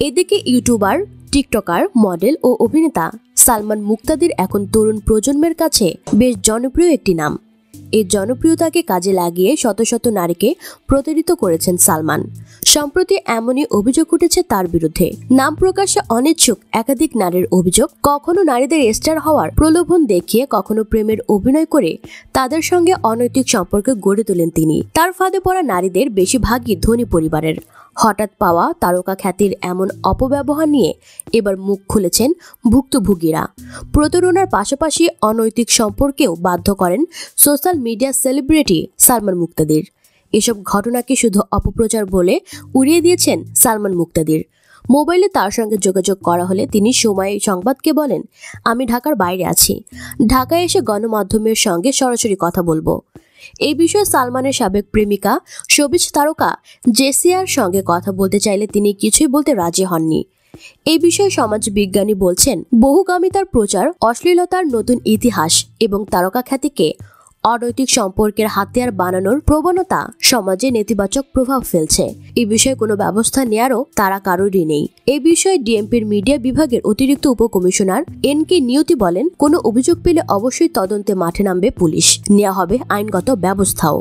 এদিকে YouTuber, TikToker, model ও অভিনেতা সালমান মুক্তাদির এখন তরুণ প্রজন্মের কাছে বেশ জনপ্রিয় একটি নাম। এই জনপ্রিয়তাকে কাজে লাগিয়ে শত শত নারীকে প্রতারিত করেছেন সালমান। সম্প্রতি এমনই অভিযোগ উঠেছে তার বিরুদ্ধে। নাম প্রকাশে অনিচ্ছুক একাধিক নারীর অভিযোগ, কখনো নারীদের স্টার হওয়ার প্রলোভন দেখিয়ে কখনো প্রেমের অভিনয় করে তাদের সঙ্গে অনৈতিক সম্পর্ক গড়ে তোলেন তিনি। তার ফাঁদে পড়া নারীদের বেশিরভাগই ধনী পরিবারের। হঠাৎ পাওয়া তারকা খ্যাতির এমন অপব্যবহার নিয়ে এবার মুখ খুলেছেন ভুক্তভোগীরা। প্রতারণার পাশাপাশি অনৈতিক সম্পর্কেও বাধ্য করেন social media celebrity Salman Muktadir. এসব ঘটনাকে শুধু অপপ্রচার বলে উড়িয়ে দিয়েছেন সালমান মুক্তাদির। মোবাইলে তার সঙ্গে যোগাযোগ করা হলে তিনি সময় সংবাদকে বলেন, আমি ঢাকার বাইরে আছি। ঢাকায় এসে গণমাধ্যমের সঙ্গে সরাসরি কথা বলব। এই বিষয়ে সালমানের সাবেক প্রেমিকা, সবিজ তারকা জেসিয়ার সঙ্গে কথা বলতে চাইলে তিনি কিছুই বলতে রাজি হননি। এই বিষয়ে সমাজ বিজ্ঞানী বলছেন বহুগামিতার প্রচার, অশ্লীলতার নতুন ইতিহাস এবং তারকা খ্যাতিকে অনৈতিক সম্পর্কের হাতিয়ার বানানোর প্রবণতা সমাজে নেতিবাচক প্রভাব ফেলছে। এ বিষয়ে কোনো ব্যবস্থা নেয়ারও তারা কারোরই নেই। এ বিষয়ে ডিএমপির মিডিয়া বিভাগের অতিরিক্ত উপকমিশনার এন কে নিয়তি বলেন, কোনো অভিযোগ পেলে অবশ্যই তদন্তে মাঠে নামবে পুলিশ। নেওয়া হবে আইনগত ব্যবস্থাও।